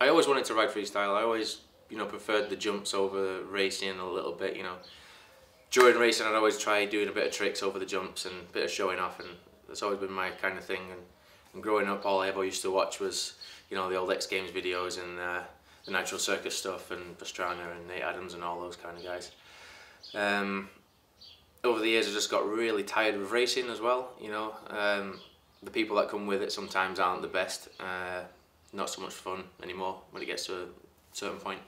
I always wanted to ride freestyle. I always, you know, preferred the jumps over racing a little bit. You know, during racing, I'd always try doing a bit of tricks over the jumps and a bit of showing off, and that's always been my kind of thing. And, and growing up, all I ever used to watch was, you know, the old X Games videos and uh, the Nitro Circus stuff, and Pastrana and Nate Adams and all those kind of guys. Um, over the years, I just got really tired of racing as well. You know, um, the people that come with it sometimes aren't the best. Uh, not so much fun anymore when it gets to a certain point.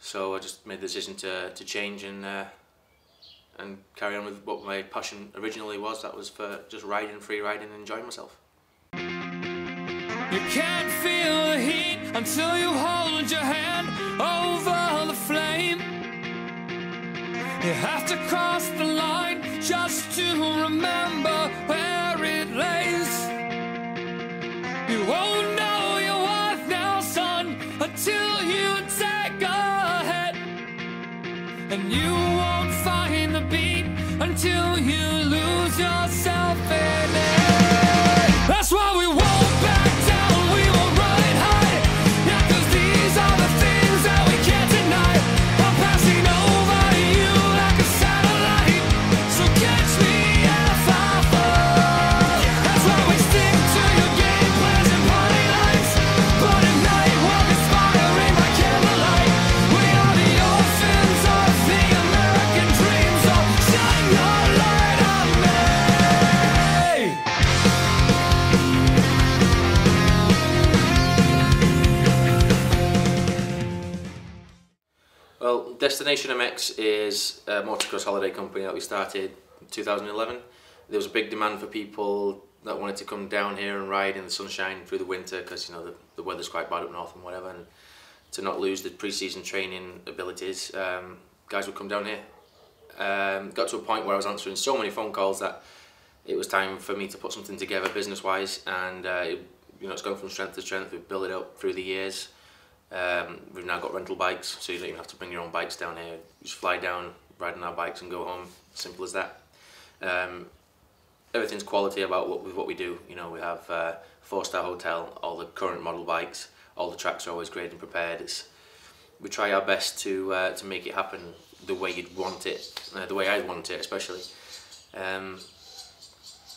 So I just made the decision to, to change and uh, and carry on with what my passion originally was. That was for just riding, free riding, and enjoying myself. You can't feel the heat until you hold your hand over the flame. You have to cross the line just to remember where it lays. You won't know And you won't find the beat until you lose yourself Well, Destination MX is a motocross holiday company that we started in 2011. There was a big demand for people that wanted to come down here and ride in the sunshine through the winter because you know the, the weather's quite bad up north and whatever, and to not lose the pre-season training abilities, um, guys would come down here. Um, got to a point where I was answering so many phone calls that it was time for me to put something together business-wise, and uh, it, you know it's gone from strength to strength. We've built it up through the years. Um, we've now got rental bikes, so you don't even have to bring your own bikes down here. You just fly down, ride on our bikes, and go home. Simple as that. Um, everything's quality about what what we do. You know, we have uh, four-star hotel, all the current model bikes, all the tracks are always great and prepared. It's we try our best to uh, to make it happen the way you'd want it, uh, the way I want it, especially. Um,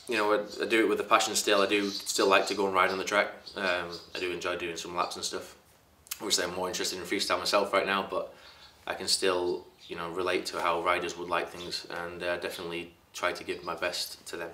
you know, I, I do it with a passion still. I do still like to go and ride on the track. Um, I do enjoy doing some laps and stuff. Obviously, I'm more interested in freestyle myself right now, but I can still, you know, relate to how riders would like things, and uh, definitely try to give my best to them.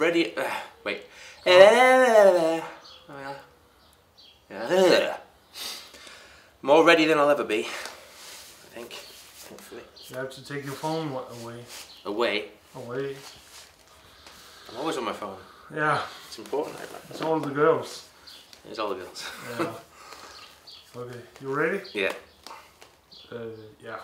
Ready? Uh, wait. More ready than I'll ever be. I think. Hopefully. You have to take your phone away. Away. Away. I'm always on my phone. Yeah, It's important. I like it's all the girls. It's all the girls. Yeah. okay, you ready? yeah. Uh, yeah.